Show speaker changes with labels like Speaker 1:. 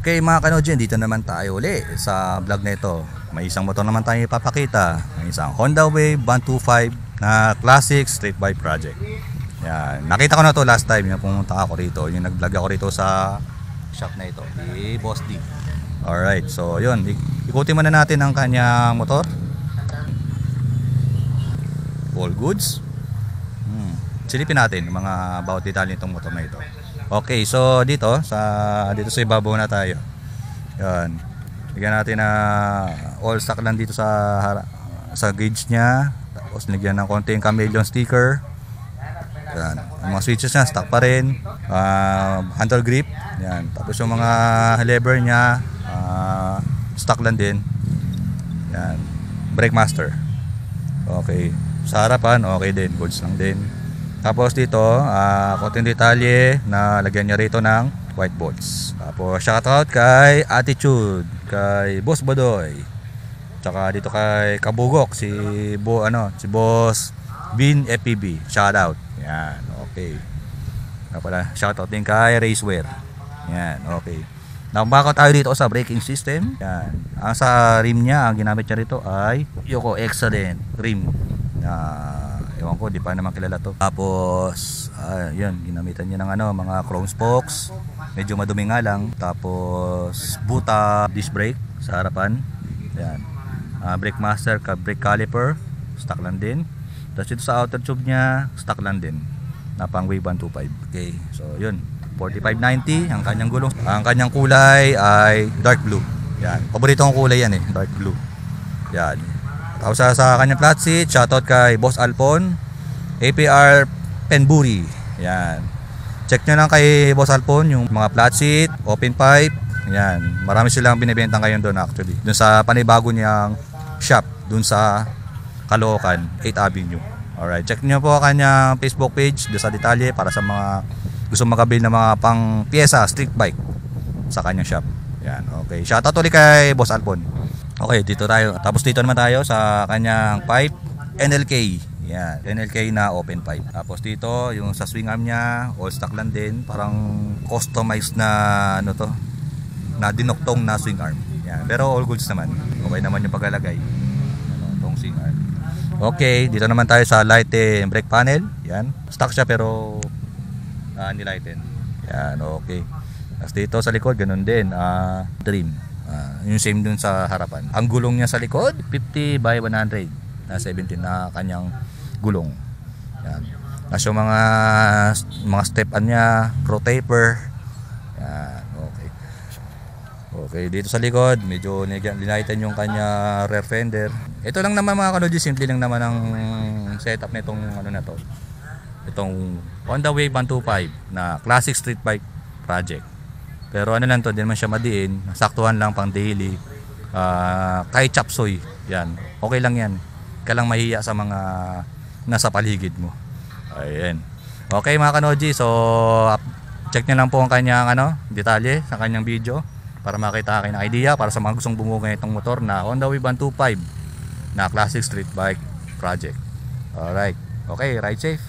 Speaker 1: Okay mga kanodyan, dito naman tayo uli sa vlog na ito. May isang motor naman tayo ipapakita. May isang Honda Wave 125 na classic street bike project. Yan. Nakita ko na to last time yung pumunta ako rito. Yung nag-vlog ako rito sa shop na ito. Ni Boss D. Alright, so yun. Ik- Ikutin muna natin ang kanyang motor. All goods. Hmm. Silipin natin mga bawat detalye nitong motor na ito. Okay, so dito sa dito sa ibabaw na tayo. Yan. Bigyan natin na all stock lang dito sa sa gauge niya. Tapos nigyan ng konting chameleon sticker. Yan. Yung mga switches niya stock pa rin. Ah, handle grip. Yan. Tapos yung mga lever niya ah, stock lang din. Yan. Brake master. Okay. Sa harapan, okay din. Goods lang din. Tapos dito, ah konting detalye na lagyan niya rito ng white bolts. Tapos shoutout kay Attitude, kay Boss Bodoy. Tsaka dito kay Kabugok, si Bo ano, si Boss Bin FPB. Shoutout. Yan, okay. Nga pala, shoutout din kay Racewear. Yan, okay. Nakabako tayo dito sa braking system. Yan. Ang sa rim niya, ang ginamit niya rito ay Yoko Excellent rim. Na ewan ko, di pa naman kilala to. Tapos, ah, yun, ginamitan niya ng ano, mga chrome spokes. Medyo madumi nga lang. Tapos, buta disc brake sa harapan. Yan. Ah, brake master, ka brake caliper. Stock lang din. Tapos dito sa outer tube niya, stock lang din. Na pang wave 125. Okay, so yun. 4590 ang kanyang gulong. Ang kanyang kulay ay dark blue. Yan. Paborito kong kulay yan eh, dark blue. Yan. Tapos sa, kanyang flat seat, shoutout kay Boss Alpon, APR Penburi. Yan. Check nyo lang kay Boss Alpon yung mga flat seat, open pipe. Yan. Marami silang binibenta ngayon doon actually. Doon sa panibago niyang shop, doon sa Caloocan, 8th Avenue. Alright, check nyo po ang kanyang Facebook page doon sa detalye para sa mga gusto makabili ng mga pang pyesa, street bike sa kanyang shop. Yan, okay. Shoutout ulit kay Boss Alpon. Okay, dito tayo. Tapos dito naman tayo sa kanyang pipe NLK. Yan, NLK na open pipe. Tapos dito, yung sa swing arm niya, all stock lang din. Parang customized na ano to, na dinoktong na swing arm. Yan, pero all goods naman. Okay naman yung paglalagay. Ano, tong swing arm. Okay, dito naman tayo sa light and brake panel. Yan, stock siya pero uh, nilighten. Yan, okay. Tapos dito sa likod, ganun din. ah trim. Ah, yung same dun sa harapan. Ang gulong niya sa likod, 50 by 100 na 17 na kanyang gulong. Yan. Tapos yung mga mga step-an niya, pro taper. Yan, okay. Okay, dito sa likod, medyo linaitan yung kanya rear fender. Ito lang naman mga kanodji, simple lang naman ang setup nitong ano na to. Itong Honda Wave 125 na classic street bike project. Pero ano lang to, din man siya madiin, saktuhan lang pang daily. Ah, kahit chapsoy, yan. Okay lang yan. Ka lang mahiya sa mga nasa paligid mo. Ayan. Okay mga kanoji, so check nyo lang po ang kanyang ano, detalye sa kanyang video para makita kayo ng idea para sa mga gustong bumuo itong motor na Honda Wave 125 na classic street bike project. Alright. Okay, ride safe.